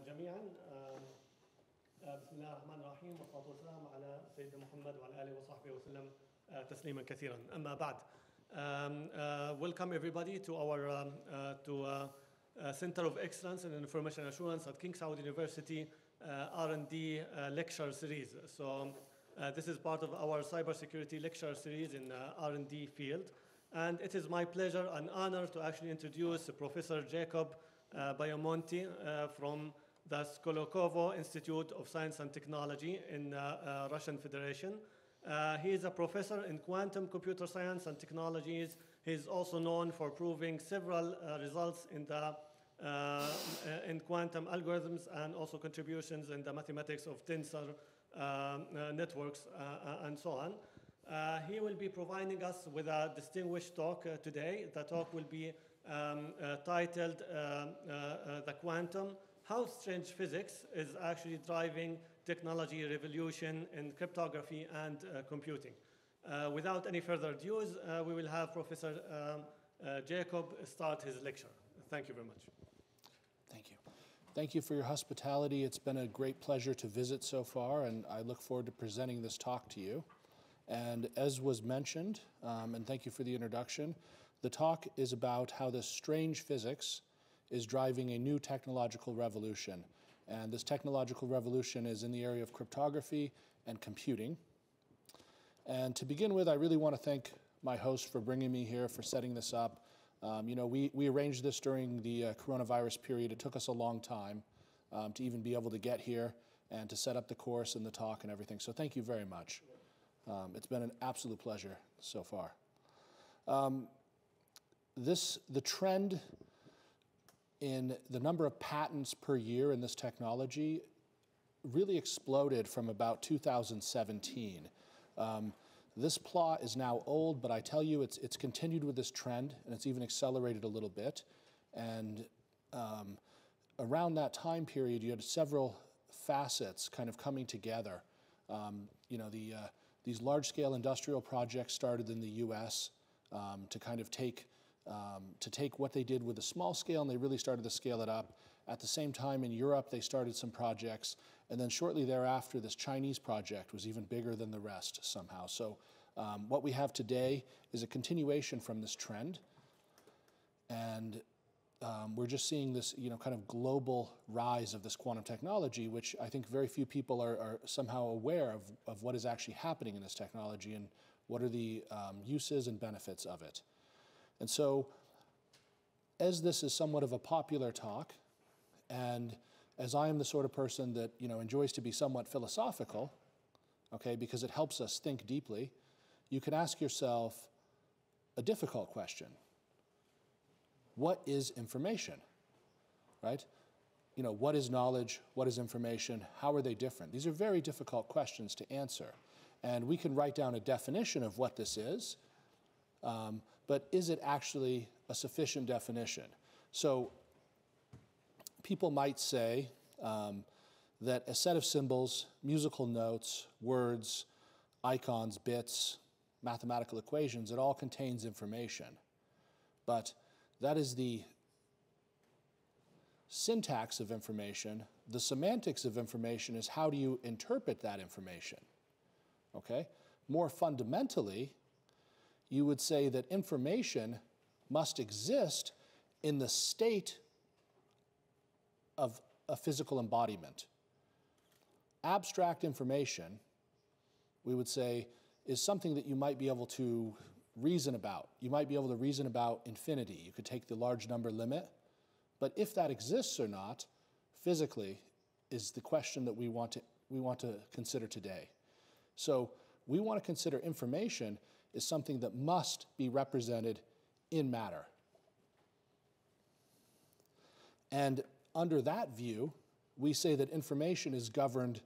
Uh, جميعا um, uh, بسم الله الرحمن الرحيم والصلاة والسلام على سيدنا محمد وعلى آله وصحبه وسلم uh, تسليما كثيرا أما بعد Um, uh, welcome everybody to our um, uh, to uh, Center of Excellence in Information Assurance at King Saud University R&D lecture series. So this is part of our cybersecurity lecture series in R&D field. And it is my pleasure and honor to actually introduce Professor Jacob Biamonte from the Skolkovo Institute of Science and Technology in uh, uh, Russian Federation. Uh, he is a professor in quantum computer science and technologies. He is also known for proving several uh, results in the in quantum algorithms and also contributions in the mathematics of tensor networks and so on. Uh, he will be providing us with a distinguished talk uh, today. The talk will be um, uh, titled The Quantum How Strange Physics is Actually Driving Technology Revolution in Cryptography and uh, Computing. Uh, without any further ado, uh, we will have Professor um, uh, Jacob start his lecture. Thank you very much. Thank you. Thank you for your hospitality. It's been a great pleasure to visit so far, and I look forward to presenting this talk to you. And as was mentioned, um, and thank you for the introduction, the talk is about how this strange physics is driving a new technological revolution. And this technological revolution is in the area of cryptography and computing. And to begin with, I really want to thank my host for bringing me here, for setting this up. Um, you know, we, we arranged this during the uh, coronavirus period. It took us a long time um, to even be able to get here and to set up the course and the talk and everything. So thank you very much. Um, it's been an absolute pleasure so far. Um, this, the trend in the number of patents per year in this technology really exploded from about 2017. Um, this plot is now old, but I tell you, it's, it's continued with this trend, and it's even accelerated a little bit. And um, around that time period, you had several facets kind of coming together. Um, you know, the, uh, these large-scale industrial projects started in the U.S. Um, to kind of take um, to take what they did with the small scale, and they really started to scale it up. At the same time, in Europe, they started some projects, and then shortly thereafter, this Chinese project was even bigger than the rest somehow. So, um, what we have today is a continuation from this trend, and um, we're just seeing this, you know, kind of global rise of this quantum technology, which I think very few people are, are somehow aware of, of what is actually happening in this technology and what are the um, uses and benefits of it. And so, as this is somewhat of a popular talk, and as I am the sort of person that you know enjoys to be somewhat philosophical, okay, because it helps us think deeply, you can ask yourself a difficult question. What is information? Right? You know, what is knowledge? What is information? How are they different? These are very difficult questions to answer. And we can write down a definition of what this is, um, but is it actually a sufficient definition? So people might say um, that a set of symbols, musical notes, words, icons, bits, mathematical equations, it all contains information. But that is the syntax of information. The semantics of information is how do you interpret that information? Okay? More fundamentally, you would say that information must exist in the state of a physical embodiment. Abstract information, we would say, is something that you might be able to reason about. You might be able to reason about infinity. You could take the large number limit. But if that exists or not, physically, is the question that we want to, we want to consider today. So we want to consider information is something that must be represented in matter. And under that view, we say that information is governed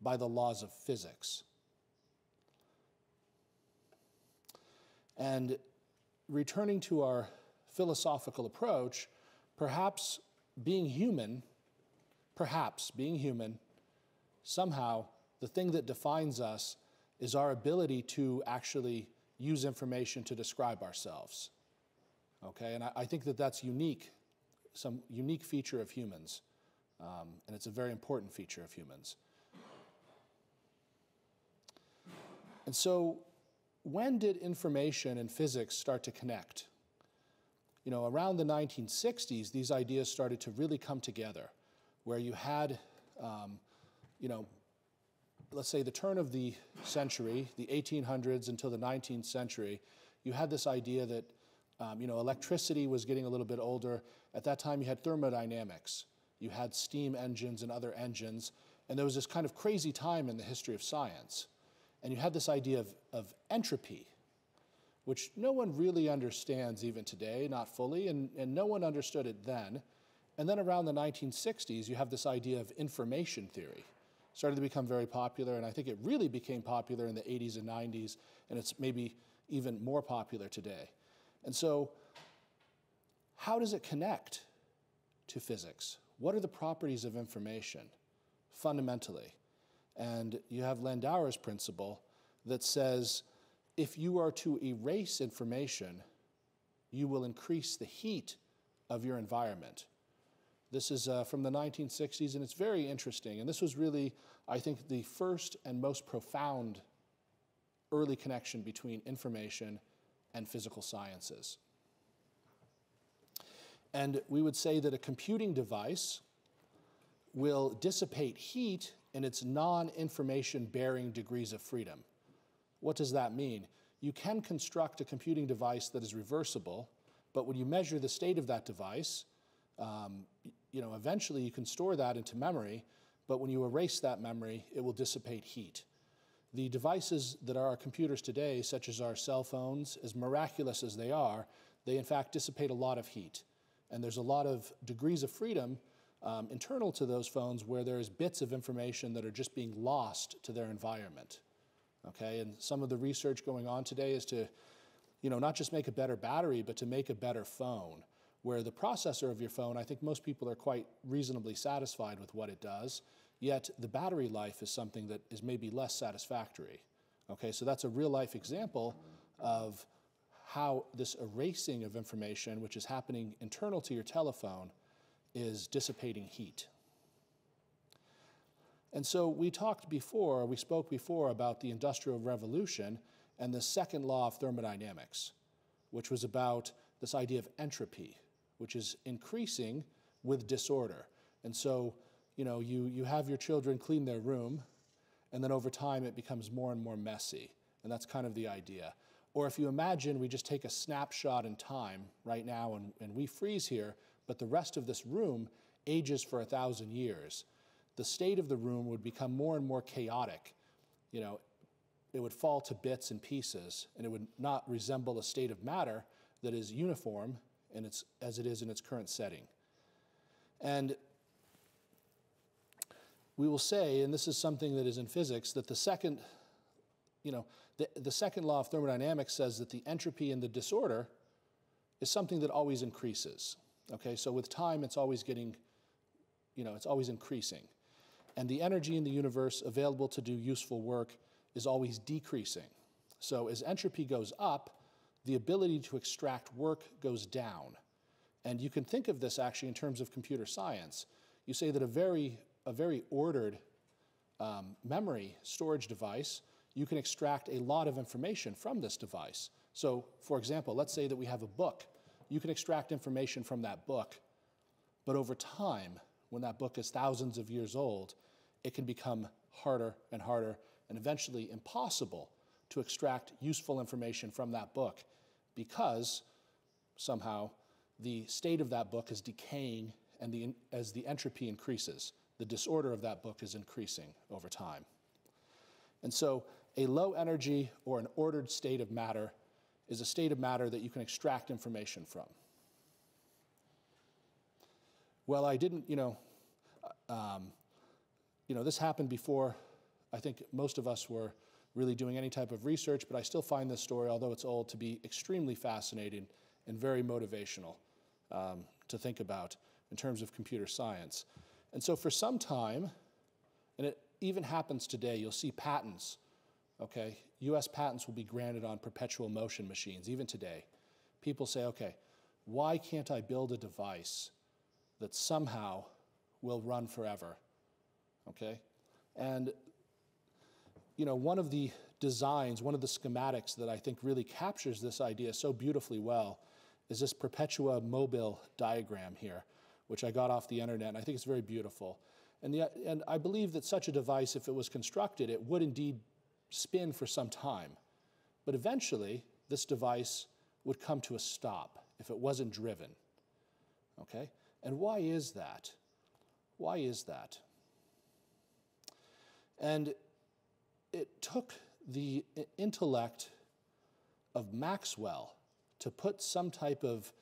by the laws of physics. And returning to our philosophical approach, perhaps being human, perhaps being human, somehow the thing that defines us is our ability to actually use information to describe ourselves. Okay, and I, I think that that's unique, some unique feature of humans. Um, and it's a very important feature of humans. And so, when did information and physics start to connect? You know, around the 1960s, these ideas started to really come together, where you had, um, you know, let's say the turn of the century, the 1800s until the 19th century, you had this idea that, um, you know, electricity was getting a little bit older. At that time, you had thermodynamics, you had steam engines and other engines, and there was this kind of crazy time in the history of science. And you had this idea of, of entropy, which no one really understands even today, not fully, and, and no one understood it then. And then around the 1960s, you have this idea of information theory started to become very popular, and I think it really became popular in the 80s and 90s, and it's maybe even more popular today. And so, how does it connect to physics? What are the properties of information fundamentally? And you have Landauer's principle that says if you are to erase information, you will increase the heat of your environment. This is uh, from the 1960s, and it's very interesting. And this was really, I think, the first and most profound early connection between information and physical sciences. And we would say that a computing device will dissipate heat in its non information bearing degrees of freedom. What does that mean? You can construct a computing device that is reversible, but when you measure the state of that device, um, you know, eventually you can store that into memory, but when you erase that memory, it will dissipate heat. The devices that are our computers today, such as our cell phones, as miraculous as they are, they in fact dissipate a lot of heat. And there's a lot of degrees of freedom um, internal to those phones where there's bits of information that are just being lost to their environment. Okay, and some of the research going on today is to, you know, not just make a better battery, but to make a better phone where the processor of your phone, I think most people are quite reasonably satisfied with what it does, yet the battery life is something that is maybe less satisfactory. Okay, so that's a real life example of how this erasing of information, which is happening internal to your telephone, is dissipating heat. And so we talked before, we spoke before about the Industrial Revolution and the second law of thermodynamics, which was about this idea of entropy which is increasing with disorder. And so, you know, you, you have your children clean their room, and then over time it becomes more and more messy. And that's kind of the idea. Or if you imagine we just take a snapshot in time right now and, and we freeze here, but the rest of this room ages for a thousand years, the state of the room would become more and more chaotic. You know, it would fall to bits and pieces, and it would not resemble a state of matter that is uniform in its, as it is in its current setting. And we will say, and this is something that is in physics, that the second, you know, the, the second law of thermodynamics says that the entropy in the disorder is something that always increases. Okay, so with time, it's always getting, you know, it's always increasing. And the energy in the universe available to do useful work is always decreasing. So as entropy goes up, the ability to extract work goes down. And you can think of this actually in terms of computer science. You say that a very, a very ordered um, memory storage device, you can extract a lot of information from this device. So, for example, let's say that we have a book. You can extract information from that book, but over time, when that book is thousands of years old, it can become harder and harder and eventually impossible to extract useful information from that book because somehow the state of that book is decaying and the, as the entropy increases, the disorder of that book is increasing over time. And so a low energy or an ordered state of matter is a state of matter that you can extract information from. Well, I didn't, you know, um, you know, this happened before I think most of us were really doing any type of research, but I still find this story, although it's old, to be extremely fascinating and very motivational um, to think about in terms of computer science. And so for some time, and it even happens today, you'll see patents, okay? US patents will be granted on perpetual motion machines, even today. People say, okay, why can't I build a device that somehow will run forever. Okay? And, you know, one of the designs, one of the schematics that I think really captures this idea so beautifully well is this Perpetua mobile diagram here, which I got off the internet, and I think it's very beautiful. And, the, and I believe that such a device, if it was constructed, it would indeed spin for some time. But eventually, this device would come to a stop if it wasn't driven. Okay? And why is that? Why is that? And it took the intellect of Maxwell to put some type of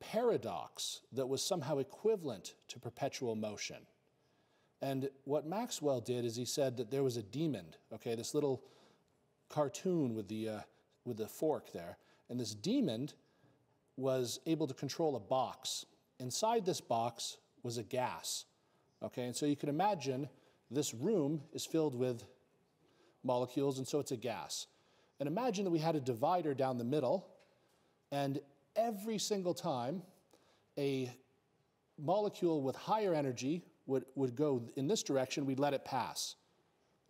paradox that was somehow equivalent to perpetual motion. And what Maxwell did is he said that there was a demon, okay, this little cartoon with the, uh, with the fork there. And this demon was able to control a box. Inside this box was a gas, okay? And so you can imagine this room is filled with molecules, and so it's a gas. And imagine that we had a divider down the middle, and every single time a molecule with higher energy would, would go in this direction, we'd let it pass.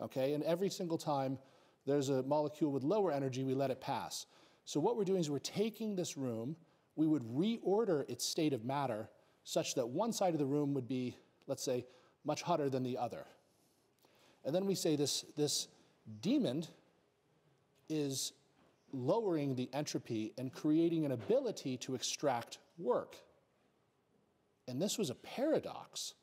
Okay? And every single time there's a molecule with lower energy, we let it pass. So what we're doing is we're taking this room, we would reorder its state of matter such that one side of the room would be, let's say, much hotter than the other. And then we say this, this demon is lowering the entropy and creating an ability to extract work. And this was a paradox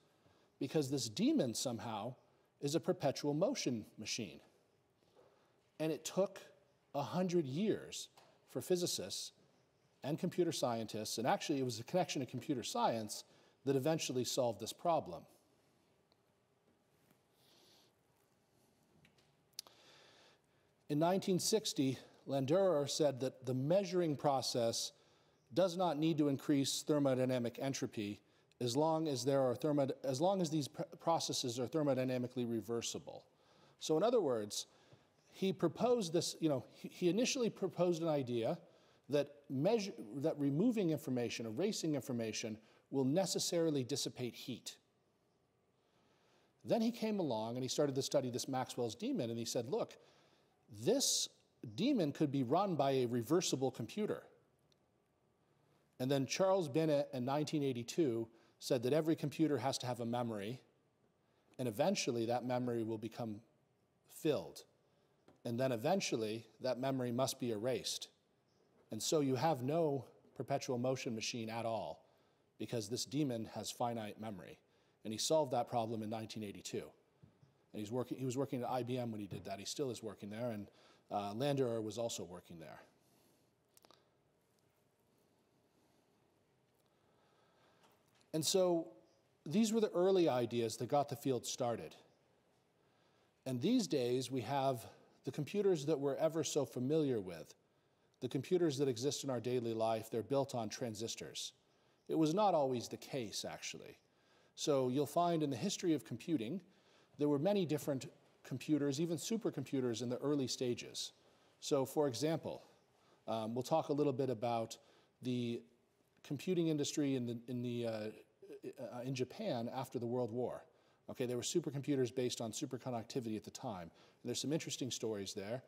because this demon somehow is a perpetual motion machine. And it took a hundred years for physicists and computer scientists, and actually it was a connection to computer science that eventually solved this problem. In 1960, Landauer said that the measuring process does not need to increase thermodynamic entropy as long as, there are thermo, as, long as these pr processes are thermodynamically reversible. So in other words, he proposed this, you know, he, he initially proposed an idea that, measure, that removing information, erasing information, will necessarily dissipate heat. Then he came along and he started to study this Maxwell's demon, and he said, look, this demon could be run by a reversible computer. And then Charles Bennett in 1982 said that every computer has to have a memory, and eventually that memory will become filled. And then eventually that memory must be erased. And so you have no perpetual motion machine at all because this demon has finite memory. And he solved that problem in 1982. And he's working, he was working at IBM when he did that. He still is working there, and uh, Landauer was also working there. And so these were the early ideas that got the field started. And these days we have the computers that we're ever so familiar with, the computers that exist in our daily life, they're built on transistors. It was not always the case, actually. So you'll find in the history of computing, there were many different computers, even supercomputers in the early stages. So, for example, um, we'll talk a little bit about the computing industry in, the, in, the, uh, uh, in Japan after the World War. Okay, there were supercomputers based on superconductivity at the time. And there's some interesting stories there.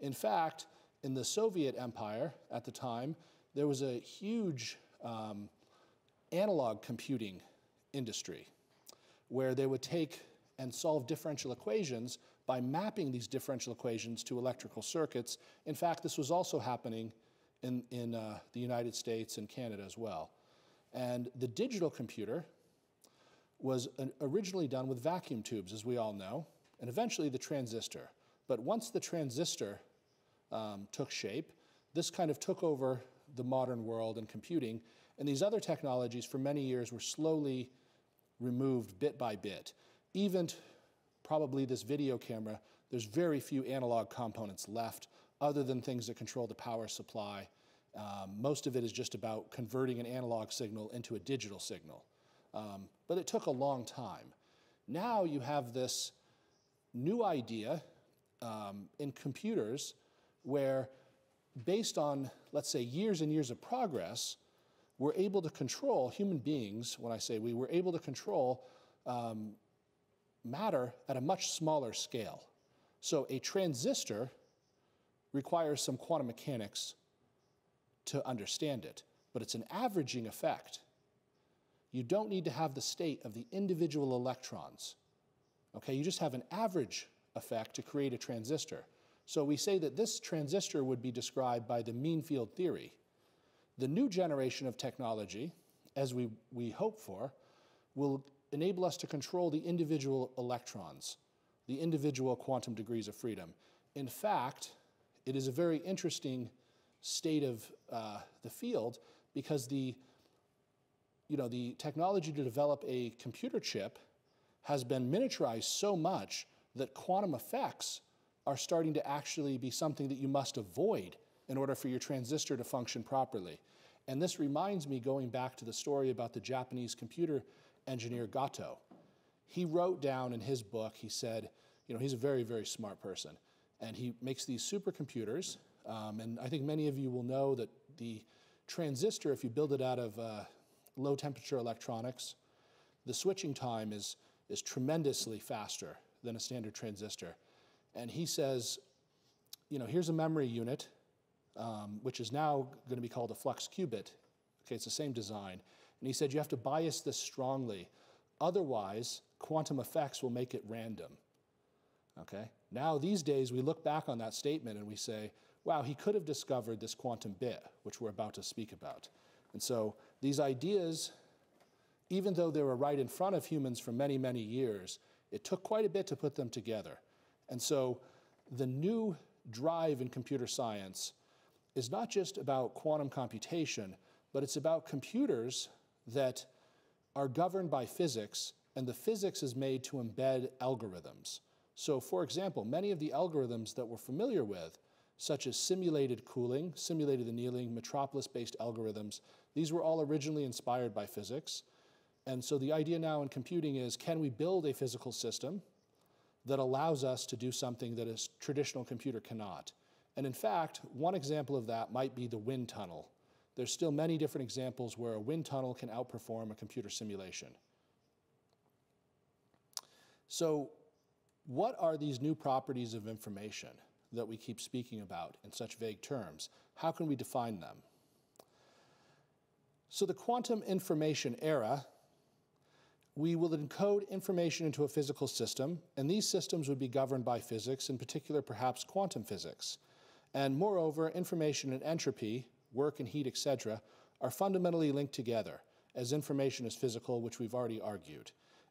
In fact, in the Soviet Empire at the time, there was a huge um, analog computing industry where they would take and solve differential equations by mapping these differential equations to electrical circuits. In fact, this was also happening in, in uh, the United States and Canada as well. And the digital computer was originally done with vacuum tubes, as we all know, and eventually the transistor. But once the transistor um, took shape, this kind of took over the modern world and computing, and these other technologies for many years were slowly removed bit by bit even probably this video camera, there's very few analog components left other than things that control the power supply. Um, most of it is just about converting an analog signal into a digital signal. Um, but it took a long time. Now you have this new idea um, in computers where, based on, let's say, years and years of progress, we're able to control human beings, when I say we, we're able to control um, matter at a much smaller scale. So a transistor requires some quantum mechanics to understand it, but it's an averaging effect. You don't need to have the state of the individual electrons. Okay, you just have an average effect to create a transistor. So we say that this transistor would be described by the mean field theory. The new generation of technology, as we, we hope for, will enable us to control the individual electrons, the individual quantum degrees of freedom. In fact, it is a very interesting state of uh, the field because the, you know, the technology to develop a computer chip has been miniaturized so much that quantum effects are starting to actually be something that you must avoid in order for your transistor to function properly. And this reminds me, going back to the story about the Japanese computer engineer Goto. He wrote down in his book, he said, you know, he's a very, very smart person. And he makes these supercomputers. Um, and I think many of you will know that the transistor, if you build it out of uh, low temperature electronics, the switching time is, is tremendously faster than a standard transistor. And he says, you know, here's a memory unit, um, which is now going to be called a flux qubit. Okay, it's the same design. And he said you have to bias this strongly. Otherwise, quantum effects will make it random. Okay? Now, these days, we look back on that statement and we say, wow, he could have discovered this quantum bit, which we're about to speak about. And so these ideas, even though they were right in front of humans for many, many years, it took quite a bit to put them together. And so the new drive in computer science is not just about quantum computation, but it's about computers that are governed by physics, and the physics is made to embed algorithms. So, for example, many of the algorithms that we're familiar with, such as simulated cooling, simulated annealing, metropolis based algorithms, these were all originally inspired by physics. And so the idea now in computing is can we build a physical system that allows us to do something that a traditional computer cannot. And in fact, one example of that might be the wind tunnel. There's still many different examples where a wind tunnel can outperform a computer simulation. So, what are these new properties of information that we keep speaking about in such vague terms? How can we define them? So, the quantum information era we will encode information into a physical system, and these systems would be governed by physics, in particular, perhaps quantum physics. And moreover, information and entropy, work and heat, etc., are fundamentally linked together, as information is physical, which we've already argued.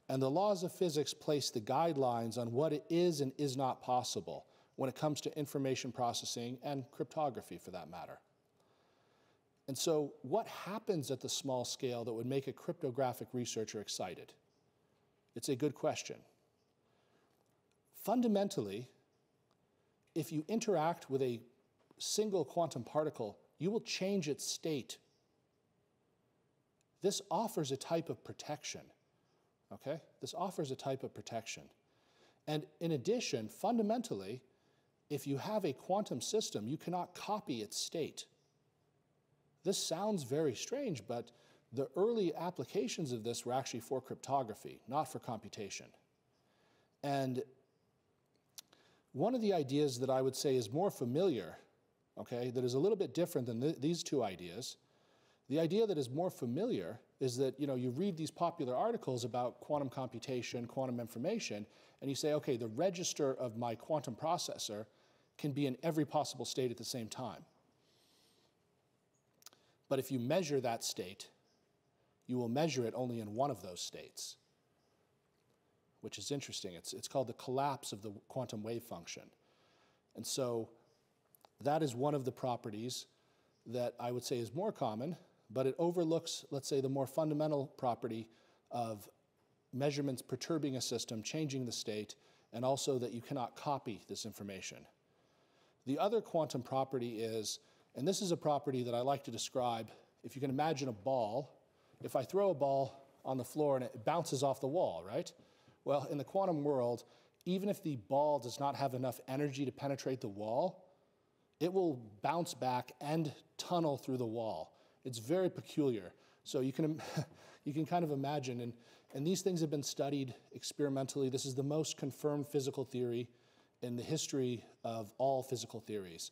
And the laws of physics place the guidelines on what it is and is not possible when it comes to information processing and cryptography, for that matter. And so, what happens at the small scale that would make a cryptographic researcher excited? It's a good question. Fundamentally, if you interact with a single quantum particle, you will change its state. This offers a type of protection. Okay? This offers a type of protection. And in addition, fundamentally, if you have a quantum system, you cannot copy its state. This sounds very strange, but the early applications of this were actually for cryptography, not for computation. And one of the ideas that I would say is more familiar, okay, that is a little bit different than th these two ideas, the idea that is more familiar is that you know you read these popular articles about quantum computation, quantum information, and you say, okay, the register of my quantum processor can be in every possible state at the same time. But if you measure that state, you will measure it only in one of those states, which is interesting. It's, it's called the collapse of the quantum wave function. And so that is one of the properties that I would say is more common, but it overlooks, let's say, the more fundamental property of measurements perturbing a system, changing the state, and also that you cannot copy this information. The other quantum property is and this is a property that I like to describe. If you can imagine a ball, if I throw a ball on the floor and it bounces off the wall, right? Well, in the quantum world, even if the ball does not have enough energy to penetrate the wall, it will bounce back and tunnel through the wall. It's very peculiar. So you can, you can kind of imagine, and, And these things have been studied experimentally. This is the most confirmed physical theory in the history of all physical theories.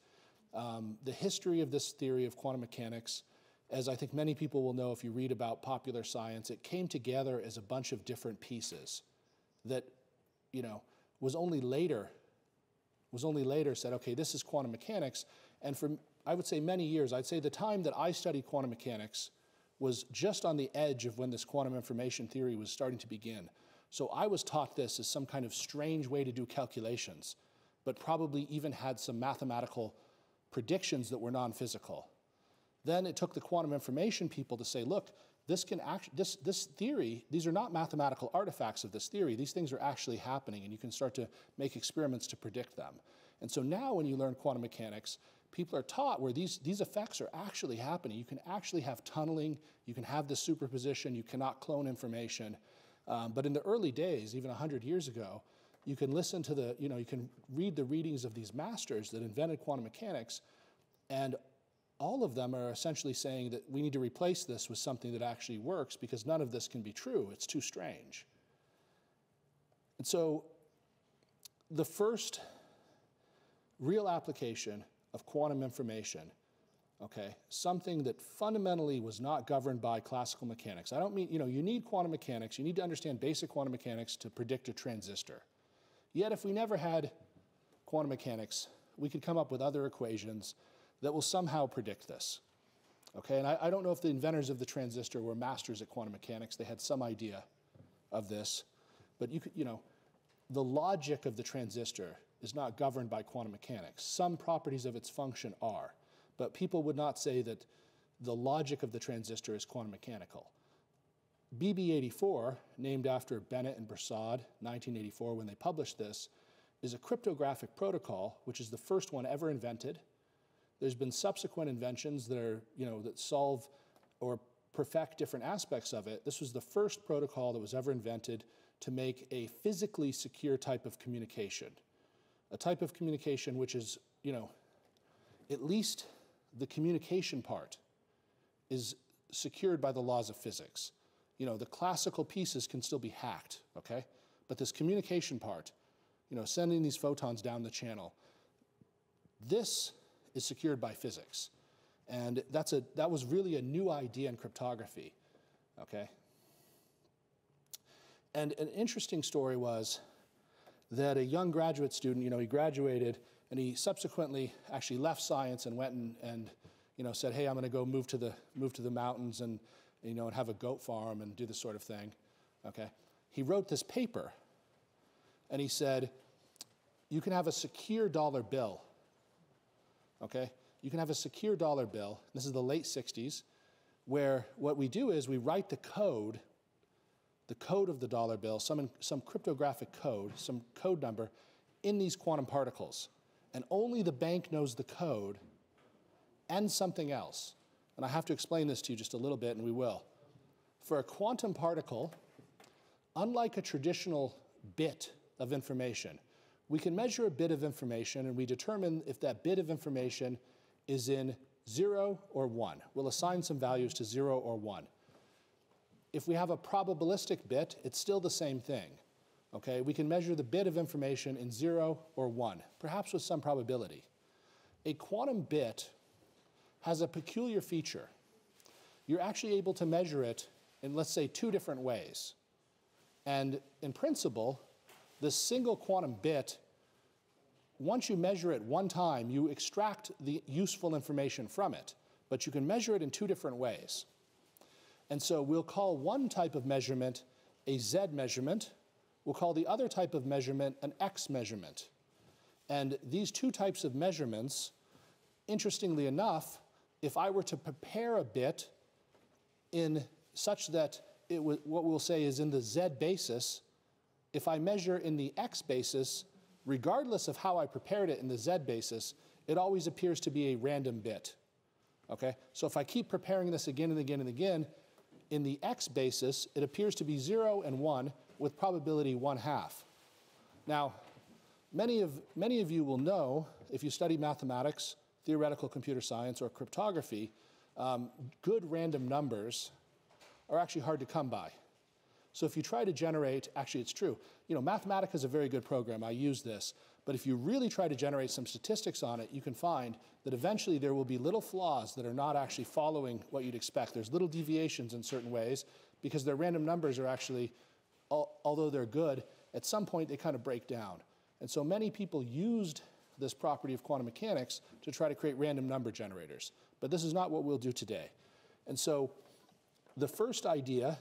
Um, the history of this theory of quantum mechanics, as I think many people will know if you read about popular science, it came together as a bunch of different pieces that, you know, was only later, was only later said, okay, this is quantum mechanics. And for, I would say many years, I'd say the time that I studied quantum mechanics was just on the edge of when this quantum information theory was starting to begin. So I was taught this as some kind of strange way to do calculations, but probably even had some mathematical predictions that were non-physical. Then it took the quantum information people to say, look, this can actually this, this theory, these are not mathematical artifacts of this theory. These things are actually happening, and you can start to make experiments to predict them. And so now when you learn quantum mechanics, people are taught where these, these effects are actually happening. You can actually have tunneling, you can have this superposition, you cannot clone information. Um, but in the early days, even 100 years ago, you can listen to the, you know, you can read the readings of these masters that invented quantum mechanics, and all of them are essentially saying that we need to replace this with something that actually works because none of this can be true. It's too strange. And so the first real application of quantum information, okay, something that fundamentally was not governed by classical mechanics. I don't mean, you know, you need quantum mechanics, you need to understand basic quantum mechanics to predict a transistor. Yet, if we never had quantum mechanics, we could come up with other equations that will somehow predict this. Okay, and I, I, don't know if the inventors of the transistor were masters at quantum mechanics. They had some idea of this, but you could, you know, the logic of the transistor is not governed by quantum mechanics. Some properties of its function are, but people would not say that the logic of the transistor is quantum mechanical. BB84, named after Bennett and Brassard, 1984, when they published this, is a cryptographic protocol, which is the first one ever invented. There's been subsequent inventions that are, you know, that solve or perfect different aspects of it. This was the first protocol that was ever invented to make a physically secure type of communication a type of communication which is, you know, at least the communication part is secured by the laws of physics. You know, the classical pieces can still be hacked, okay? But this communication part, you know, sending these photons down the channel, this is secured by physics. And that's a, that was really a new idea in cryptography, okay? And an interesting story was that a young graduate student, you know, he graduated and he subsequently actually left science and went and, and you know, said, hey, I'm going to go move to the move to the mountains and you know and have a goat farm and do this sort of thing. Okay, he wrote this paper, and he said, you can have a secure dollar bill. Okay, you can have a secure dollar bill. This is the late '60s, where what we do is we write the code the code of the dollar bill, some, some cryptographic code, some code number in these quantum particles. And only the bank knows the code and something else. And I have to explain this to you just a little bit, and we will. For a quantum particle, unlike a traditional bit of information, we can measure a bit of information and we determine if that bit of information is in zero or one. We'll assign some values to zero or one. If we have a probabilistic bit, it's still the same thing. Okay, we can measure the bit of information in zero or one, perhaps with some probability. A quantum bit has a peculiar feature. You're actually able to measure it in, let's say, two different ways. And in principle, the single quantum bit, once you measure it one time, you extract the useful information from it, but you can measure it in two different ways. And so we'll call one type of measurement a Z measurement. We'll call the other type of measurement an X measurement. And these two types of measurements, interestingly enough, if I were to prepare a bit in such that it was, what we'll say is in the Z basis, if I measure in the X basis, regardless of how I prepared it in the Z basis, it always appears to be a random bit. Okay? So if I keep preparing this again and again and again, in the x basis, it appears to be 0 and 1 with probability 1 half. Now, many of, many of you will know, if you study mathematics, theoretical computer science, or cryptography, um, good random numbers are actually hard to come by. So if you try to generate, actually it's true, you know, Mathematica is a very good program, I use this, but if you really try to generate some statistics on it, you can find that eventually there will be little flaws that are not actually following what you'd expect. There's little deviations in certain ways because their random numbers are actually, although they're good, at some point they kind of break down. And so many people used this property of quantum mechanics to try to create random number generators. But this is not what we'll do today. And so the first idea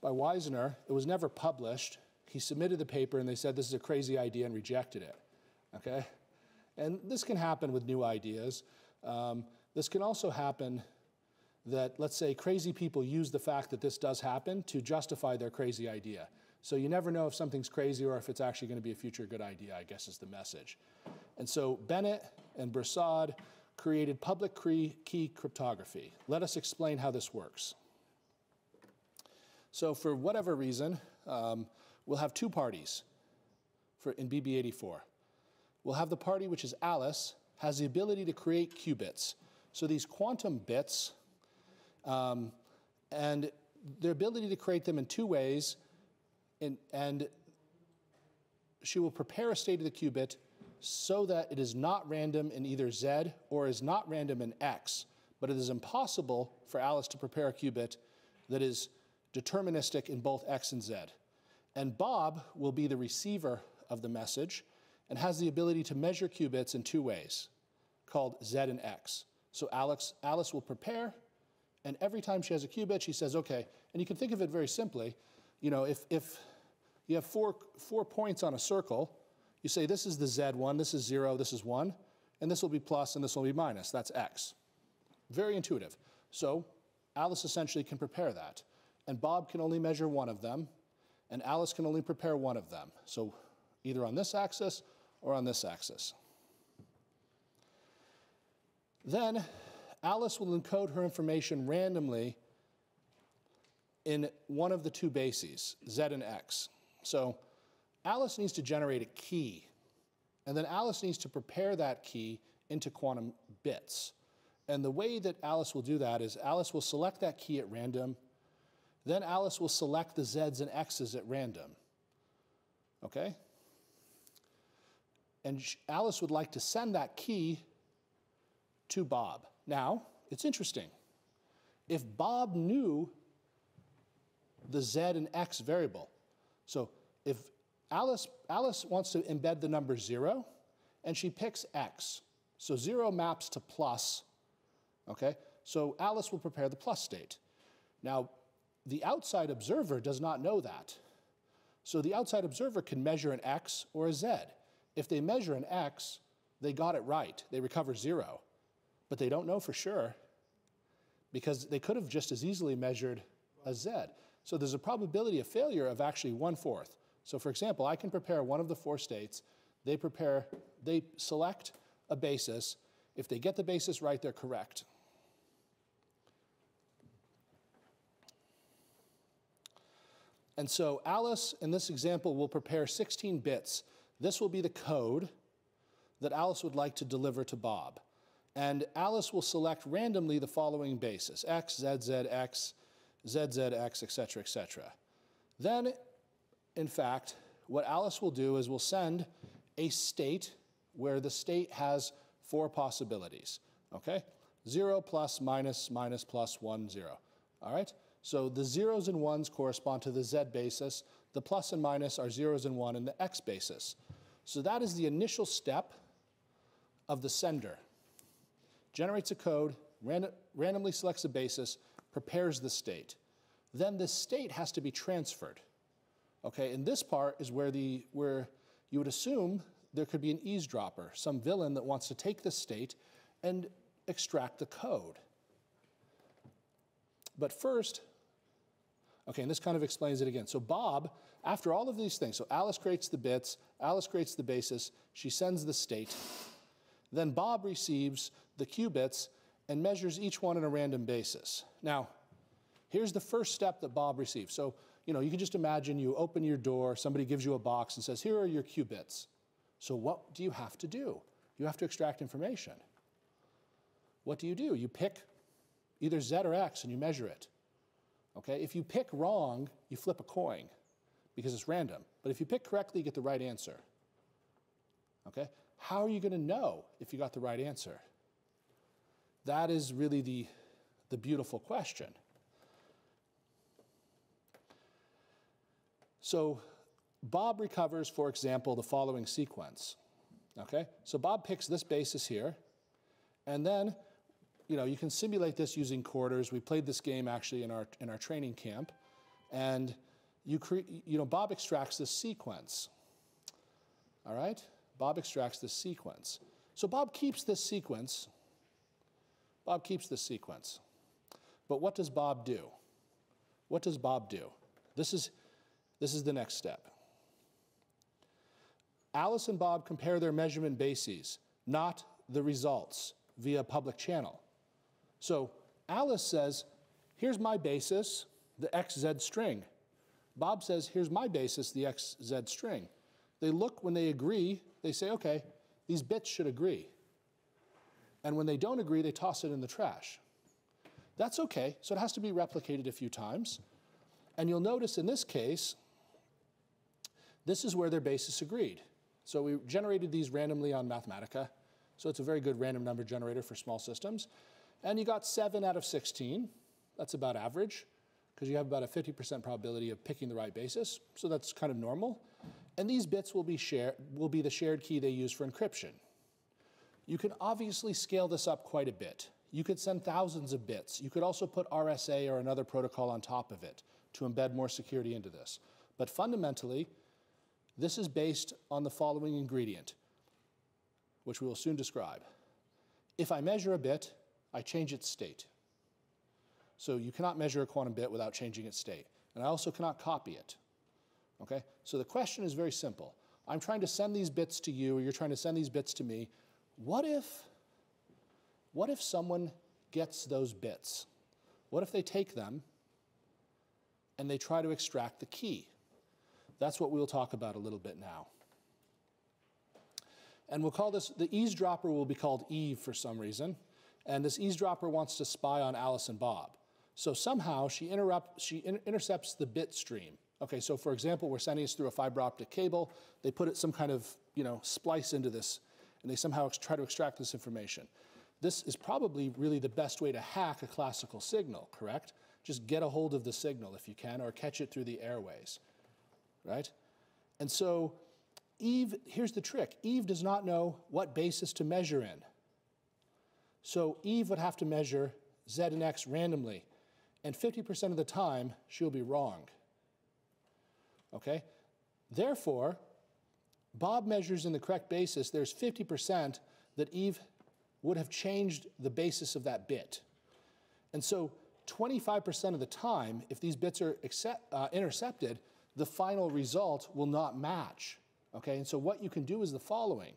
by Wiesner. it was never published. He submitted the paper and they said this is a crazy idea and rejected it. Okay? And this can happen with new ideas. Um, this can also happen that, let's say, crazy people use the fact that this does happen to justify their crazy idea. So you never know if something's crazy or if it's actually going to be a future good idea, I guess is the message. And so Bennett and Brassard created public key cryptography. Let us explain how this works. So for whatever reason, um, we'll have two parties for, in BB84. We'll have the party which is Alice, has the ability to create qubits. So these quantum bits, um, and their ability to create them in two ways, and she will prepare a state of the qubit so that it is not random in either Z or is not random in X, but it is impossible for Alice to prepare a qubit that is deterministic in both X and Z. And Bob will be the receiver of the message and has the ability to measure qubits in two ways, called Z and X. So Alex, Alice will prepare, and every time she has a qubit, she says, okay, and you can think of it very simply, you know, if, if you have four, four points on a circle, you say this is the Z1, this is zero, this is one, and this will be plus and this will be minus. That's X. Very intuitive. So Alice essentially can prepare that. And Bob can only measure one of them, and Alice can only prepare one of them. So either on this axis or on this axis. Then Alice will encode her information randomly in one of the two bases, Z and X. So Alice needs to generate a key, and then Alice needs to prepare that key into quantum bits. And the way that Alice will do that is Alice will select that key at random, then Alice will select the Z's and X's at random. Okay? And Alice would like to send that key to Bob. Now, it's interesting. If Bob knew the Z and X variable, so if Alice, Alice wants to embed the number zero, and she picks X. So zero maps to plus, okay? So Alice will prepare the plus state. Now, the outside observer does not know that. So the outside observer can measure an X or a Z. If they measure an X, they got it right. They recover zero. But they don't know for sure because they could have just as easily measured a Z. So there's a probability of failure of actually one fourth. So for example, I can prepare one of the four states. They prepare, they select a basis. If they get the basis right, they're correct. And so Alice, in this example, will prepare 16 bits. This will be the code that Alice would like to deliver to Bob. And Alice will select randomly the following basis, x, z, z, x, z, z, x, etc., etc. Then in fact, what Alice will do is we'll send a state where the state has four possibilities, okay? Zero plus minus minus plus one zero, all right? So the zeros and ones correspond to the z basis. The plus and minus are zeros and one in the x basis. So that is the initial step of the sender. Generates a code, randomly selects a basis, prepares the state. Then the state has to be transferred. Okay, and this part is where, the, where you would assume there could be an eavesdropper, some villain that wants to take the state and extract the code. But first, okay, and this kind of explains it again. So Bob, after all of these things, so Alice creates the bits, Alice creates the basis, she sends the state. Then Bob receives the qubits and measures each one on a random basis. Now, here's the first step that Bob receives. So you know, you can just imagine you open your door, somebody gives you a box and says, here are your qubits. So what do you have to do? You have to extract information. What do you do? You pick either Z or X and you measure it. Okay? If you pick wrong, you flip a coin because it's random. But if you pick correctly, you get the right answer. Okay? How are you going to know if you got the right answer? That is really the, the beautiful question. So Bob recovers, for example, the following sequence. Okay? So Bob picks this basis here, and then you know, you can simulate this using quarters. We played this game actually in our, in our training camp. And you, cre- you know, Bob extracts this sequence. All right? Bob extracts this sequence. So Bob keeps this sequence. Bob keeps this sequence. But what does Bob do? What does Bob do? This is, this is the next step. Alice and Bob compare their measurement bases, not the results, via public channel. So Alice says, here's my basis, the XZ string. Bob says, here's my basis, the XZ string. They look, when they agree, they say, okay, these bits should agree. And when they don't agree, they toss it in the trash. That's okay, so it has to be replicated a few times. And you'll notice in this case, this is where their basis agreed. So we generated these randomly on Mathematica. So it's a very good random number generator for small systems. And you got 7 out of 16. That's about average because you have about a 50% probability of picking the right basis. So that's kind of normal. And these bits will be, share, will be the shared key they use for encryption. You can obviously scale this up quite a bit. You could send thousands of bits. You could also put RSA or another protocol on top of it to embed more security into this. But fundamentally, this is based on the following ingredient, which we will soon describe. If I measure a bit, I change its state. So you cannot measure a quantum bit without changing its state. And I also cannot copy it. Okay? So the question is very simple. I'm trying to send these bits to you, or you're trying to send these bits to me. What if, what if someone gets those bits? What if they take them and they try to extract the key? That's what we'll talk about a little bit now. And we'll call this, the eavesdropper will be called Eve for some reason and this eavesdropper wants to spy on Alice and Bob. So somehow she, interrupt, she in, intercepts the bit stream. Okay, so for example, we're sending this through a fiber optic cable. They put it some kind of you know splice into this, and they somehow try to extract this information. This is probably really the best way to hack a classical signal, correct? Just get a hold of the signal if you can, or catch it through the airways, right? And so Eve, here's the trick Eve does not know what basis to measure in. So Eve would have to measure Z and X randomly, and 50% of the time, she'll be wrong. Okay? Therefore, Bob measures in the correct basis, there's 50% that Eve would have changed the basis of that bit. And so 25% of the time, if these bits are accept, uh, intercepted, the final result will not match. Okay, and so what you can do is the following.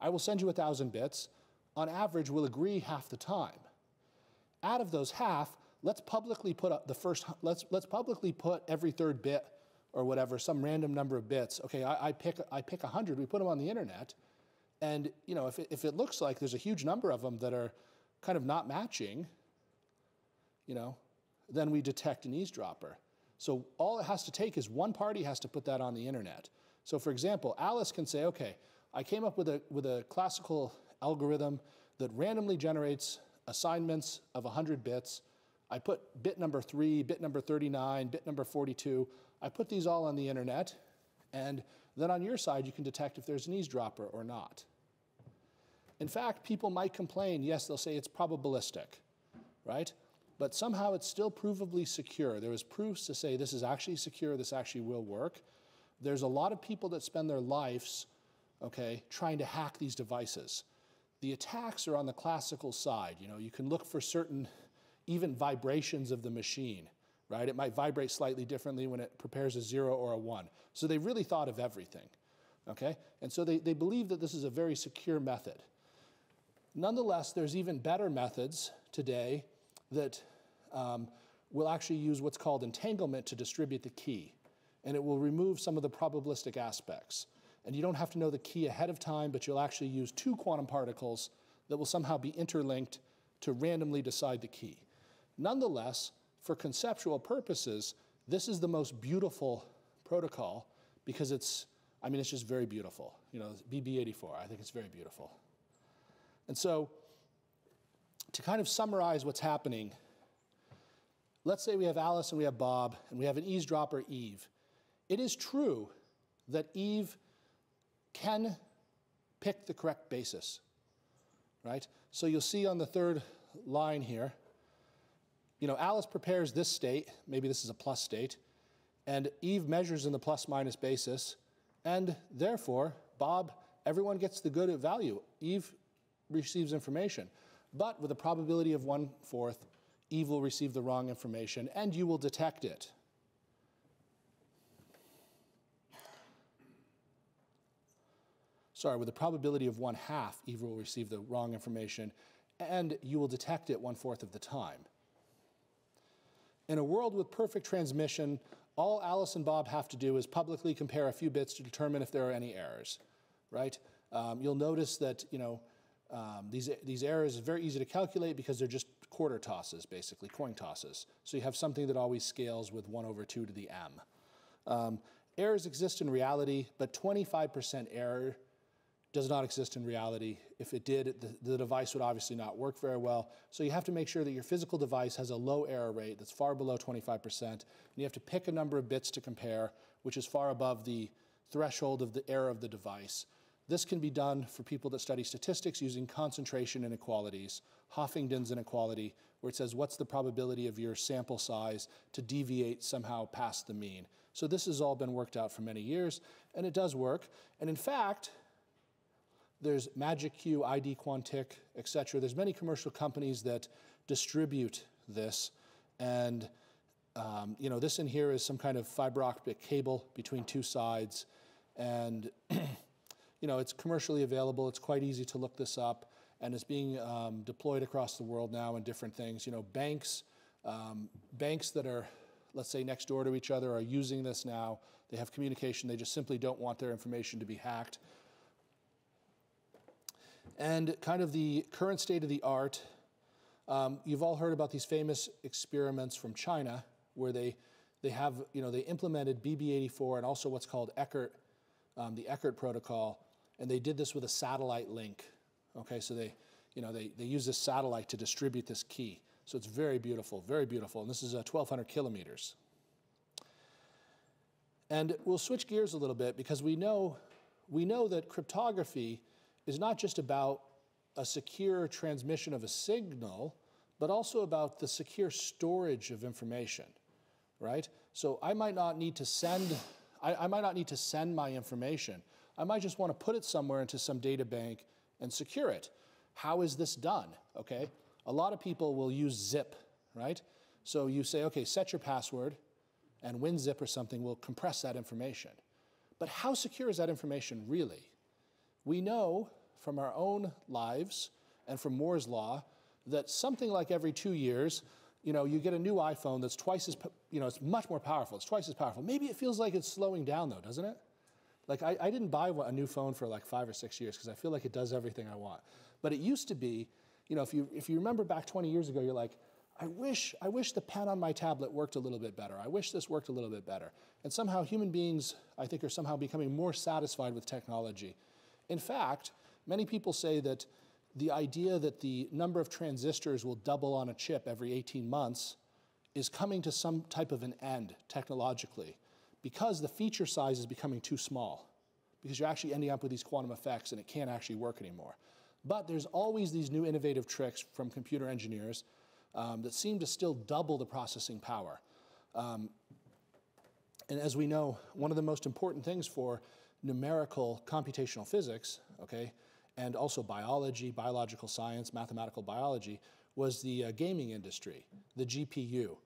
I will send you a thousand bits on average, will agree half the time. Out of those half, let's publicly put up the first, let's, let's publicly put every third bit or whatever, some random number of bits. Okay, I, I pick, I pick 100, we put them on the internet. And, you know, if it, if it looks like there's a huge number of them that are kind of not matching, you know, then we detect an eavesdropper. So all it has to take is one party has to put that on the internet. So for example, Alice can say, okay, I came up with a, with a classical algorithm that randomly generates assignments of 100 bits. I put bit number 3, bit number 39, bit number 42. I put these all on the internet, and then on your side, you can detect if there's an eavesdropper or not. In fact, people might complain, yes, they'll say it's probabilistic, right? But somehow it's still provably secure. There is proofs to say this is actually secure, this actually will work. There's a lot of people that spend their lives, okay, trying to hack these devices. The attacks are on the classical side. You know, you can look for certain even vibrations of the machine, right? It might vibrate slightly differently when it prepares a zero or a one. So they really thought of everything, okay? And so they, they believe that this is a very secure method. Nonetheless, there's even better methods today that um, will actually use what's called entanglement to distribute the key. And it will remove some of the probabilistic aspects. And you don't have to know the key ahead of time, but you'll actually use two quantum particles that will somehow be interlinked to randomly decide the key. Nonetheless, for conceptual purposes, this is the most beautiful protocol because it's, I mean, it's just very beautiful. You know, BB84, I think it's very beautiful. And so, to kind of summarize what's happening, let's say we have Alice and we have Bob, and we have an eavesdropper, Eve. It is true that Eve can pick the correct basis, right? So you'll see on the third line here, you know, Alice prepares this state, maybe this is a plus state, and Eve measures in the plus minus basis, and therefore, Bob, everyone gets the good value. Eve receives information. But with a probability of one fourth, Eve will receive the wrong information, and you will detect it. Sorry, with a probability of one half, Eve will receive the wrong information, and you will detect it one fourth of the time. In a world with perfect transmission, all Alice and Bob have to do is publicly compare a few bits to determine if there are any errors, right? Um, you'll notice that, you know, um, these, these errors are very easy to calculate because they're just quarter tosses, basically, coin tosses. So you have something that always scales with 1 over 2 to the m. Um, errors exist in reality, but 25% error does not exist in reality. If it did, the, the, device would obviously not work very well. So you have to make sure that your physical device has a low error rate that's far below 25%. And you have to pick a number of bits to compare, which is far above the threshold of the error of the device. This can be done for people that study statistics using concentration inequalities, Hoeffding's inequality, where it says what's the probability of your sample size to deviate somehow past the mean. So this has all been worked out for many years, and it does work. And in fact, there's MagiQ, ID Quantique, et cetera. There's many commercial companies that distribute this. And um, you know, this in here is some kind of fiber optic cable between two sides. And you know, it's commercially available. It's quite easy to look this up. And it's being um, deployed across the world now in different things. You know, banks, um, banks that are, let's say, next door to each other are using this now. They have communication. They just simply don't want their information to be hacked and kind of the current state of the art. Um, you've all heard about these famous experiments from China where they, they have, you know, they implemented BB84 and also what's called Ekert, um, the Ekert protocol, and they did this with a satellite link. Okay, so they, you know, they, they use this satellite to distribute this key. So it's very beautiful, very beautiful. And this is uh, 1,200 kilometers. And we'll switch gears a little bit because we know, we know that cryptography is not just about a secure transmission of a signal, but also about the secure storage of information, right? So I might not need to send, I, I might not need to send my information. I might just want to put it somewhere into some data bank and secure it. How is this done? Okay, a lot of people will use zip, right? So you say, okay, set your password, and WinZip or something will compress that information. But how secure is that information really? We know from our own lives and from Moore's Law that something like every two years, you know, you get a new iPhone that's twice as, you know, it's much more powerful. It's twice as powerful. Maybe it feels like it's slowing down though, doesn't it? Like I, I didn't buy a new phone for like five or six years because I feel like it does everything I want. But it used to be, you know, if you if you remember back 20 years ago, you're like, I wish I wish the pen on my tablet worked a little bit better. I wish this worked a little bit better. And somehow human beings, I think, are somehow becoming more satisfied with technology. In fact, many people say that the idea that the number of transistors will double on a chip every 18 months is coming to some type of an end technologically because the feature size is becoming too small because you're actually ending up with these quantum effects and it can't actually work anymore. But there's always these new innovative tricks from computer engineers um, that seem to still double the processing power. Um, and as we know, one of the most important things for numerical computational physics, okay, and also biology, biological science, mathematical biology, was the uh, gaming industry, the GPU.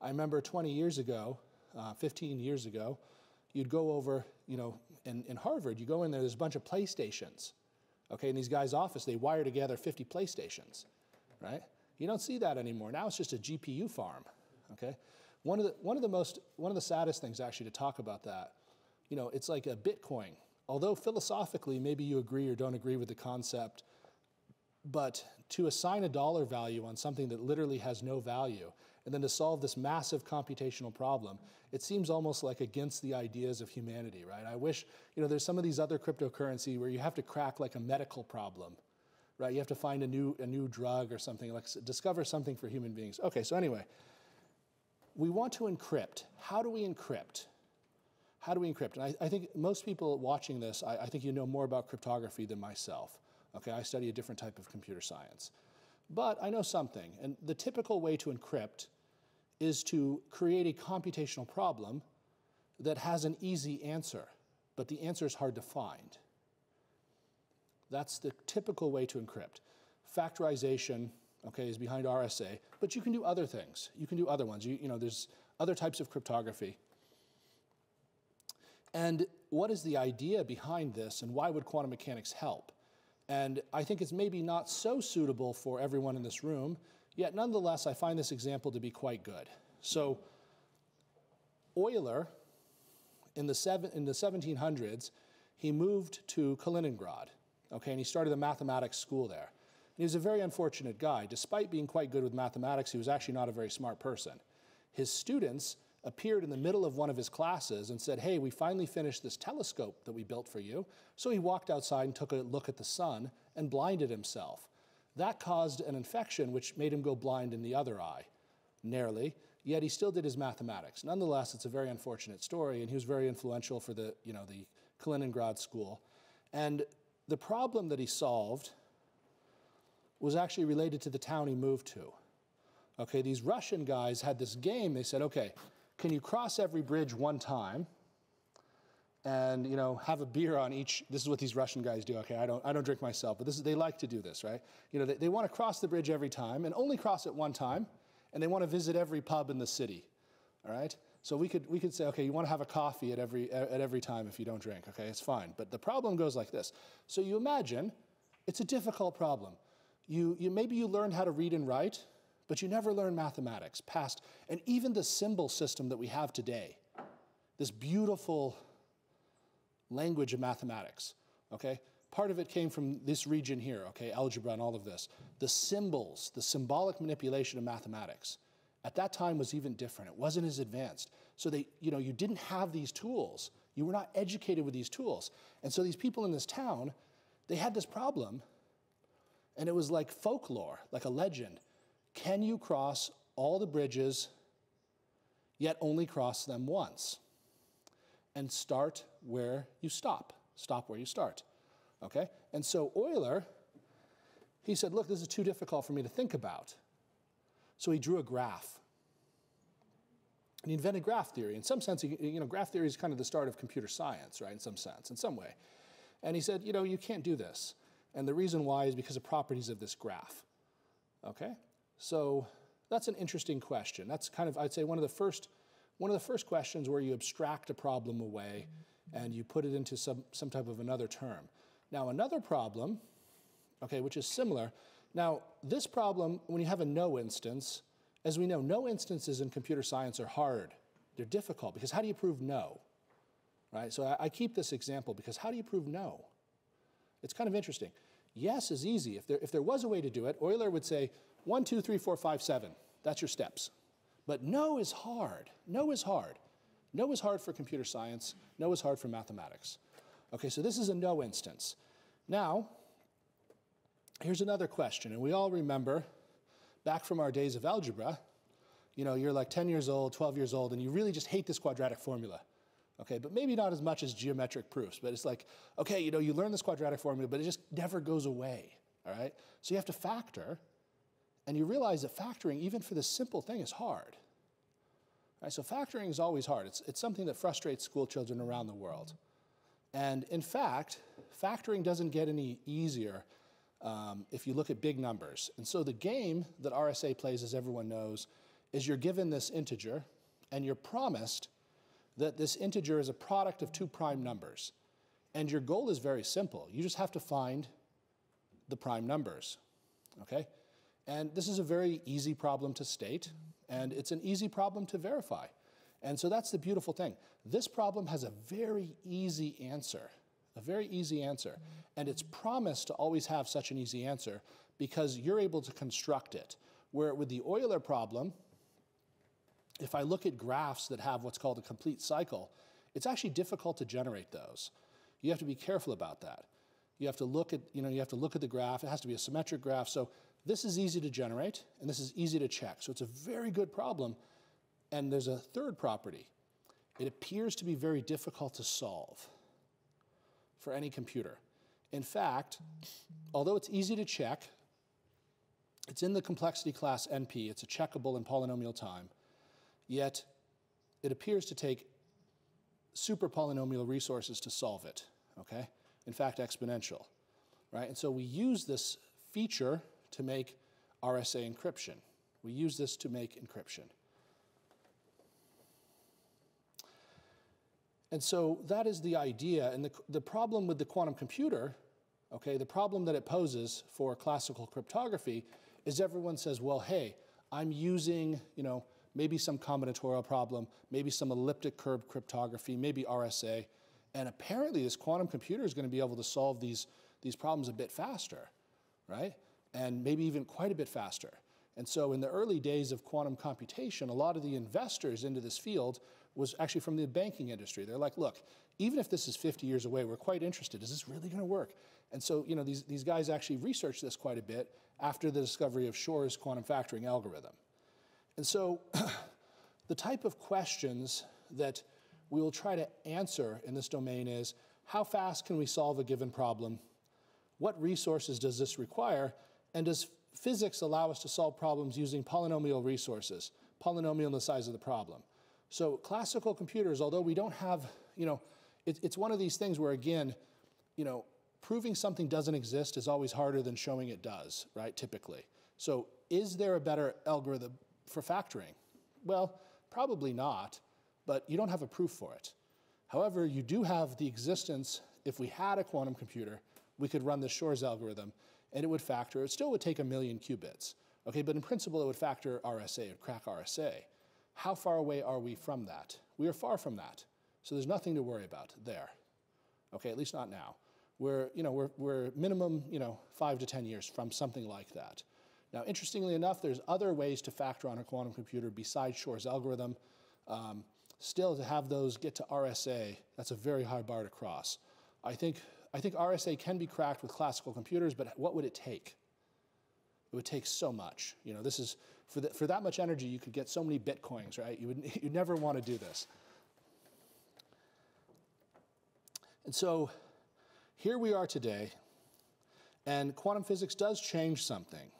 I remember 20 years ago, uh, 15 years ago, you'd go over, you know, in, in Harvard, you go in there, there's a bunch of PlayStations. Okay, in these guys' office, they wire together 50 PlayStations, right? You don't see that anymore. Now it's just a GPU farm, okay? One of the, one of the most, one of the saddest things actually to talk about that, you know, it's like a Bitcoin although philosophically maybe you agree or don't agree with the concept, but to assign a dollar value on something that literally has no value, and then to solve this massive computational problem, it seems almost like against the ideas of humanity, right? I wish, you know, there's some of these other cryptocurrency where you have to crack like a medical problem, right? You have to find a new, a new drug or something, like discover something for human beings. Okay, so anyway, we want to encrypt. How do we encrypt? How do we encrypt? And I, I think most people watching this, I, I think you know more about cryptography than myself. Okay, I study a different type of computer science. But I know something, and the typical way to encrypt is to create a computational problem that has an easy answer, but the answer is hard to find. That's the typical way to encrypt. Factorization, okay, is behind RSA, but you can do other things. You can do other ones. You, you know, there's other types of cryptography. And what is the idea behind this, and why would quantum mechanics help? And I think it's maybe not so suitable for everyone in this room, yet nonetheless, I find this example to be quite good. So, Euler, in the, seven, in the 1700s, he moved to Kaliningrad, okay, and he started a mathematics school there. And he was a very unfortunate guy. Despite being quite good with mathematics, he was actually not a very smart person. His students appeared in the middle of one of his classes and said, Hey, we finally finished this telescope that we built for you. So he walked outside and took a look at the sun and blinded himself. That caused an infection which made him go blind in the other eye, narrowly, yet he still did his mathematics. Nonetheless, it's a very unfortunate story, and he was very influential for the, you know, the Kaliningrad school. And the problem that he solved was actually related to the town he moved to. Okay, these Russian guys had this game. They said, okay, can you cross every bridge one time and you know have a beer on each this is what these russian guys do okay? I don't i don't drink myself but this is they like to do this right? You know they, they want to cross the bridge every time and only cross it one time and they want to visit every pub in the city all right? So we could we could say okay you want to have a coffee at every at every time if you don't drink okay? It's fine. But the problem goes like this. So you imagine it's a difficult problem. You, you maybe you learned how to read and write but you never learn mathematics past, and even the symbol system that we have today, this beautiful language of mathematics, okay? Part of it came from this region here, okay, algebra and all of this. The symbols, the symbolic manipulation of mathematics, at that time was even different. It wasn't as advanced. So they, you know, you didn't have these tools. You were not educated with these tools. And so these people in this town, they had this problem, and it was like folklore, like a legend. Can you cross all the bridges, yet only cross them once? And start where you stop. Stop where you start. Okay? And so Euler, he said, Look, this is too difficult for me to think about. So he drew a graph. And he invented graph theory. In some sense, you know, graph theory is kind of the start of computer science, right? In some sense, in some way. And he said, you know, you can't do this. And the reason why is because of properties of this graph. Okay? So that's an interesting question. That's kind of, I'd say, one of the first, one of the first questions where you abstract a problem away and you put it into some, some type of another term. Now, another problem, okay, which is similar. Now, this problem, when you have a no instance, as we know, no instances in computer science are hard. They're difficult because how do you prove no? Right? So I, I keep this example because how do you prove no? It's kind of interesting. Yes is easy. If there, if there was a way to do it, Euler would say, one, two, three, four, five, seven. That's your steps. But no is hard. No is hard. No is hard for computer science. No is hard for mathematics. Okay, so this is a no instance. Now, here's another question, and we all remember back from our days of algebra, you know, you're like 10 years old, 12 years old, and you really just hate this quadratic formula. Okay, but maybe not as much as geometric proofs, but it's like, okay, you know, you learn this quadratic formula, but it just never goes away. All right? So you have to factor and you realize that factoring, even for this simple thing, is hard. Right, so factoring is always hard. It's, it's something that frustrates school children around the world. And in fact, factoring doesn't get any easier um, if you look at big numbers. And so the game that RSA plays, as everyone knows, is you're given this integer and you're promised that this integer is a product of two prime numbers. And your goal is very simple. You just have to find the prime numbers. Okay? And this is a very easy problem to state, and it's an easy problem to verify. And so that's the beautiful thing. This problem has a very easy answer, a very easy answer. And it's promised to always have such an easy answer because you're able to construct it. Where with the Euler problem, if I look at graphs that have what's called a complete cycle, it's actually difficult to generate those. You have to be careful about that. You have to look at, you know, you have to look at the graph. It has to be a symmetric graph. So this is easy to generate, and this is easy to check. So it's a very good problem. And there's a third property. It appears to be very difficult to solve for any computer. In fact, although it's easy to check, it's in the complexity class NP, it's a checkable in polynomial time, yet it appears to take super polynomial resources to solve it, okay? In fact, exponential, right? And so we use this feature to make RSA encryption. We use this to make encryption. And so that is the idea. And the, the problem with the quantum computer, okay, the problem that it poses for classical cryptography is everyone says, well, hey, I'm using, you know, maybe some combinatorial problem, maybe some elliptic curve cryptography, maybe RSA. And apparently this quantum computer is going to be able to solve these, these problems a bit faster, right? And maybe even quite a bit faster. And so in the early days of quantum computation, a lot of the investors into this field was actually from the banking industry. They're like, look, even if this is 50 years away, we're quite interested. Is this really going to work? And so, you know, these, these guys actually researched this quite a bit after the discovery of Shor's quantum factoring algorithm. And so, the type of questions that we will try to answer in this domain is how fast can we solve a given problem? What resources does this require? And does physics allow us to solve problems using polynomial resources, polynomial in the size of the problem? So classical computers, although we don't have, you know, it, it's one of these things where again, you know, proving something doesn't exist is always harder than showing it does, right? Typically. So is there a better algorithm for factoring? Well, probably not, but you don't have a proof for it. However, you do have the existence, if we had a quantum computer, we could run the Shor's algorithm and it would factor, it still would take a million qubits. Okay, but in principle, it would factor RSA, would crack RSA. How far away are we from that? We are far from that. So there's nothing to worry about there. Okay, at least not now. We're, you know, we're, we're minimum, you know, five to 10 years from something like that. Now, interestingly enough, there's other ways to factor on a quantum computer besides Shor's algorithm. Um, still, to have those get to RSA, that's a very high bar to cross. I think, I think RSA can be cracked with classical computers, but what would it take? It would take so much. You know, this is for, the, for that much energy, you could get so many bitcoins, right? You would you'd never want to do this. And so here we are today, and quantum physics does change something.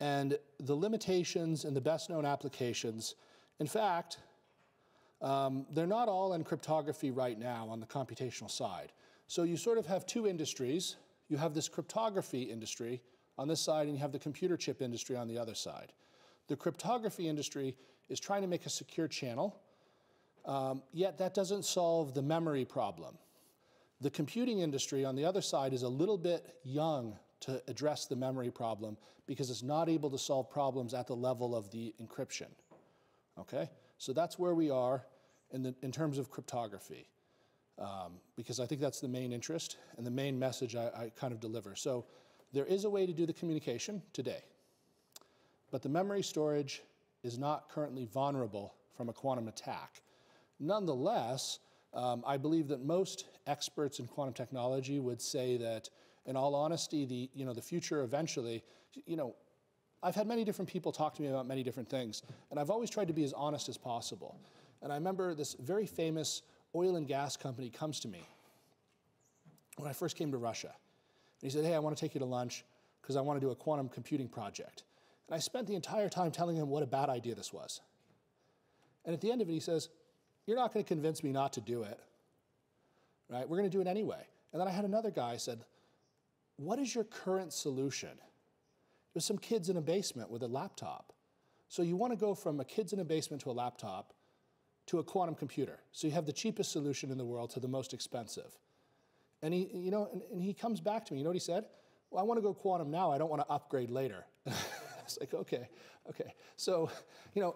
And the limitations and the best known applications, in fact, um, they're not all in cryptography right now on the computational side. So you sort of have two industries. You have this cryptography industry, on this side, and you have the computer chip industry on the other side. The cryptography industry is trying to make a secure channel, um, yet that doesn't solve the memory problem. The computing industry on the other side is a little bit young to address the memory problem because it's not able to solve problems at the level of the encryption. Okay? So that's where we are in, the, in terms of cryptography. Um, because I think that's the main interest and the main message I, I kind of deliver. So there is a way to do the communication today, but the memory storage is not currently vulnerable from a quantum attack. Nonetheless, um, I believe that most experts in quantum technology would say that, in all honesty, the, you know, the future eventually, you know, I've had many different people talk to me about many different things, and I've always tried to be as honest as possible. And I remember this very famous oil and gas company comes to me when I first came to Russia. And he said, Hey, I want to take you to lunch because I want to do a quantum computing project. And I spent the entire time telling him what a bad idea this was. And at the end of it, he says, You're not going to convince me not to do it. Right? We're going to do it anyway. And then I had another guy said, What is your current solution? It was some kids in a basement with a laptop. So you want to go from a kids in a basement to a laptop to a quantum computer. So you have the cheapest solution in the world to the most expensive. And he, you know, and, and, he comes back to me. You know what he said? Well, I want to go quantum now. I don't want to upgrade later. it's like, okay, okay. So, you know,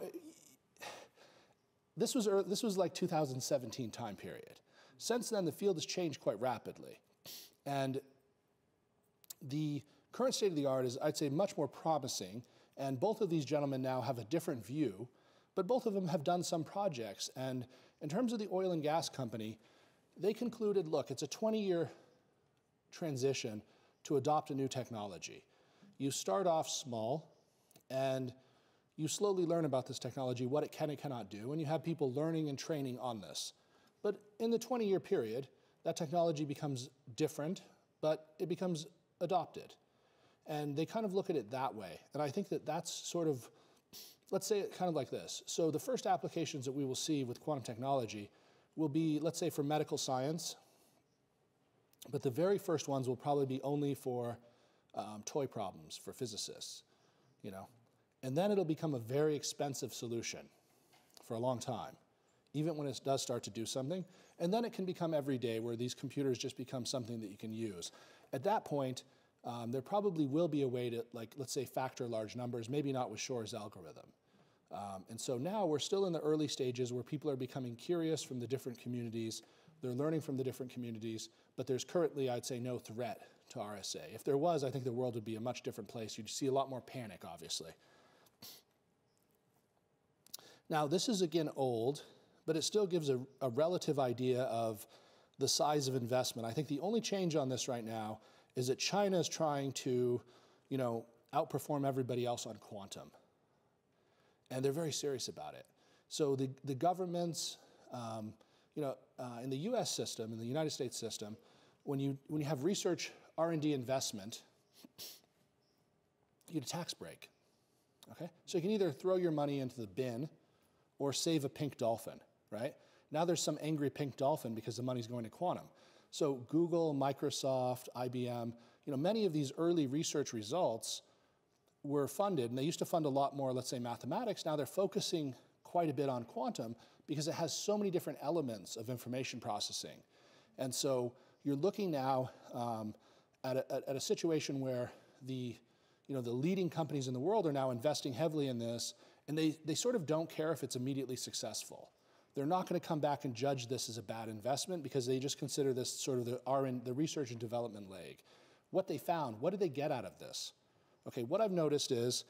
this was, early, this was like 2017 time period. Since then, the field has changed quite rapidly. And the current state of the art is, I'd say, much more promising. And both of these gentlemen now have a different view but both of them have done some projects. And in terms of the oil and gas company, they concluded look, it's a 20 year transition to adopt a new technology. You start off small and you slowly learn about this technology, what it can and cannot do, and you have people learning and training on this. But in the 20 year period, that technology becomes different, but it becomes adopted. And they kind of look at it that way. And I think that that's sort of, let's say it kind of like this. So the first applications that we will see with quantum technology will be, let's say, for medical science, but the very first ones will probably be only for um, toy problems for physicists, you know. And then it'll become a very expensive solution for a long time, even when it does start to do something. And then it can become everyday, where these computers just become something that you can use. At that point, um, there probably will be a way to, like, let's say, factor large numbers, maybe not with Shor's algorithm. Um, and so now we're still in the early stages where people are becoming curious from the different communities. They're learning from the different communities, but there's currently, I'd say, no threat to RSA. If there was, I think the world would be a much different place. You'd see a lot more panic, obviously. Now, this is again old, but it still gives a, a relative idea of the size of investment. I think the only change on this right now is that China is trying to, you know, outperform everybody else on quantum. And they're very serious about it. So the, the governments, um, you know, uh, in the U.S. system, in the United States system, when you, when you have research R&D investment, you get a tax break. Okay? So you can either throw your money into the bin or save a pink dolphin, right? Now there's some angry pink dolphin because the money's going to quantum. So Google, Microsoft, IBM, you know, many of these early research results were funded, and they used to fund a lot more, let's say, mathematics. Now they're focusing quite a bit on quantum because it has so many different elements of information processing. And so you're looking now um, at, a, at a situation where the, you know, the leading companies in the world are now investing heavily in this, and they, they sort of don't care if it's immediately successful. They're not going to come back and judge this as a bad investment because they just consider this sort of the, R the research and development leg. What they found, what did they get out of this? Okay, what I've noticed is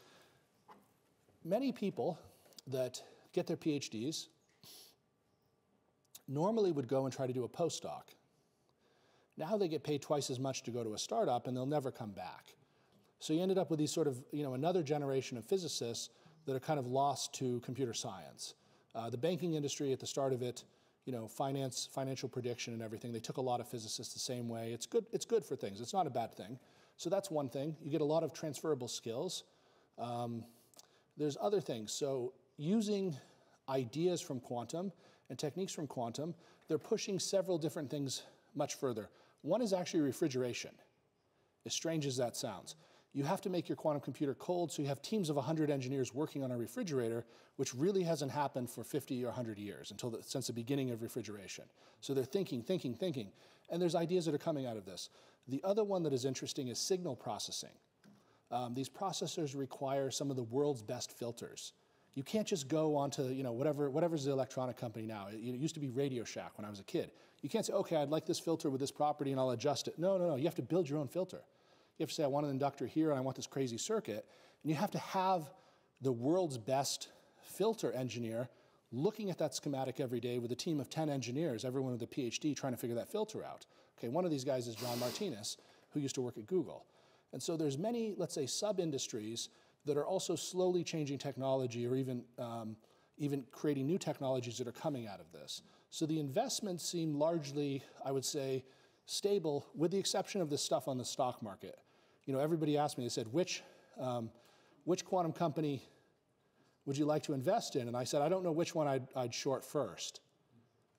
many people that get their PhDs normally would go and try to do a postdoc. Now they get paid twice as much to go to a startup and they'll never come back. So you ended up with these sort of, you know, another generation of physicists that are kind of lost to computer science. Uh, the banking industry at the start of it, you know, finance, financial prediction and everything, they took a lot of physicists the same way. It's good, it's good for things. It's not a bad thing. So that's one thing. You get a lot of transferable skills. Um, there's other things. So using ideas from quantum and techniques from quantum, they're pushing several different things much further. One is actually refrigeration, as strange as that sounds you have to make your quantum computer cold, so you have teams of 100 engineers working on a refrigerator, which really hasn't happened for 50 or 100 years, until the, since the beginning of refrigeration. So they're thinking, thinking, thinking, and there's ideas that are coming out of this. The other one that is interesting is signal processing. Um, these processors require some of the world's best filters. You can't just go onto, you know, whatever, whatever's the electronic company now. It, it used to be Radio Shack when I was a kid. You can't say, okay, I'd like this filter with this property and I'll adjust it. No, no, no. You have to build your own filter. You have to say, I want an inductor here and I want this crazy circuit. And you have to have the world's best filter engineer looking at that schematic every day with a team of 10 engineers, everyone with a PhD, trying to figure that filter out. Okay, one of these guys is John Martinis, who used to work at Google. And so there's many, let's say, sub-industries that are also slowly changing technology or even, um, even creating new technologies that are coming out of this. So the investments seem largely, I would say, stable with the exception of the stuff on the stock market you know, everybody asked me, they said, which, um, which quantum company would you like to invest in? And I said, I don't know which one I'd, I'd short first.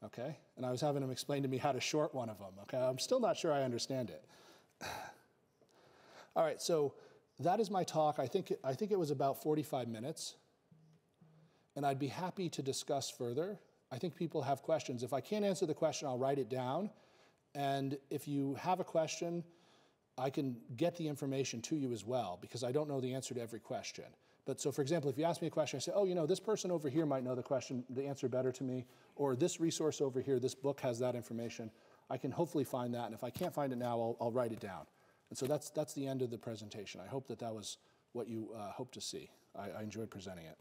Okay? And I was having them explain to me how to short one of them. Okay? I'm still not sure I understand it. All right, so that is my talk. I think, I think it was about 45 minutes. And I'd be happy to discuss further. I think people have questions. If I can't answer the question, I'll write it down. And if you have a question, I can get the information to you as well because I don't know the answer to every question. But so, for example, if you ask me a question, I say, oh, you know, this person over here might know the question, the answer better to me, or this resource over here, this book has that information. I can hopefully find that, and if I can't find it now, I'll, I'll write it down. And so that's, that's the end of the presentation. I hope that that was what you uh, hope to see. I, I enjoyed presenting it.